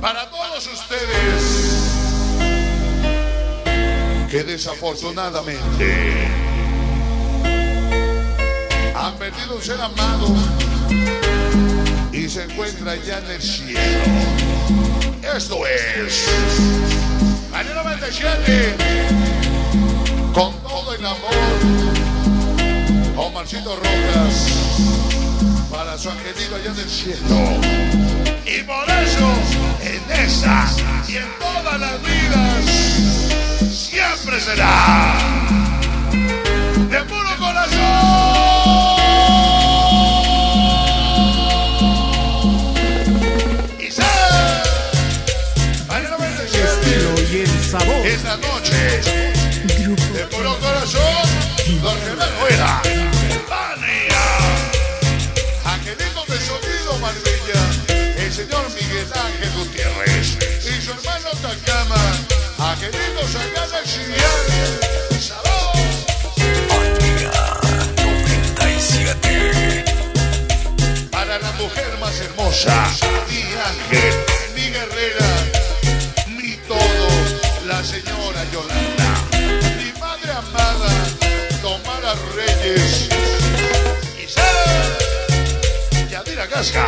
Para todos ustedes que desafortunadamente han perdido un ser amado y se encuentra ya en el cielo. Esto es Año 97 con todo el amor Omarcito Rojas su angelito allá en el cielo. Y por eso en esa y en todas las vidas siempre será de puro corazón. Y sé, 97 Estilo y el sabor. esta noche de puro corazón, los que más hermosa, mi guerrera, mi todo, la señora Yolanda, mi madre amada, Tomara Reyes, Isabel, Yadira Gasca,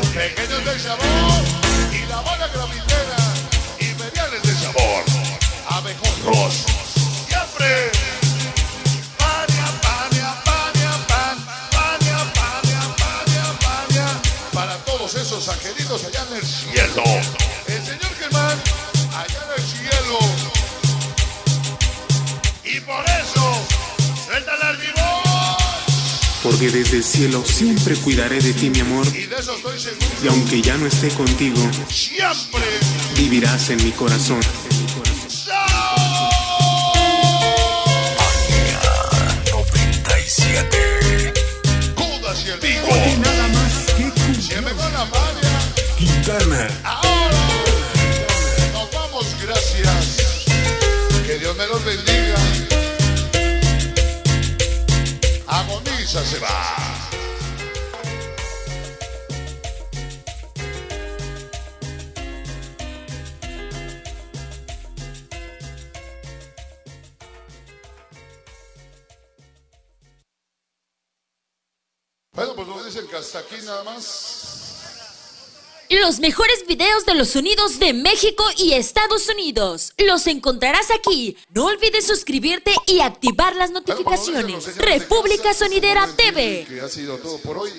pequeños del sabor y la bola gravitera, imperiales de sabor, abejorros, siempre. Pania, pania, pania, pan, pania, pania, pania, pania, para todos esos angelitos allá en el cielo. El señor Germán, Porque desde el cielo siempre cuidaré de ti, mi amor. Y de eso estoy seguro. Y aunque ya no esté contigo, Siempre. vivirás en mi corazón. 97. Judas y el Vigo. Nada más que Siempre con la Fania. Quintana. Ahora nos vamos, gracias. Que Dios me los bendiga. Agoniza se va. Bueno, pues nos dicen que hasta aquí nada más. Los mejores videos de los sonidos de México y Estados Unidos. Los encontrarás aquí. No olvides suscribirte y activar las notificaciones. República Sonidera TV. Que ha sido todo por hoy.